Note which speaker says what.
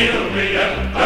Speaker 1: Hallelujah.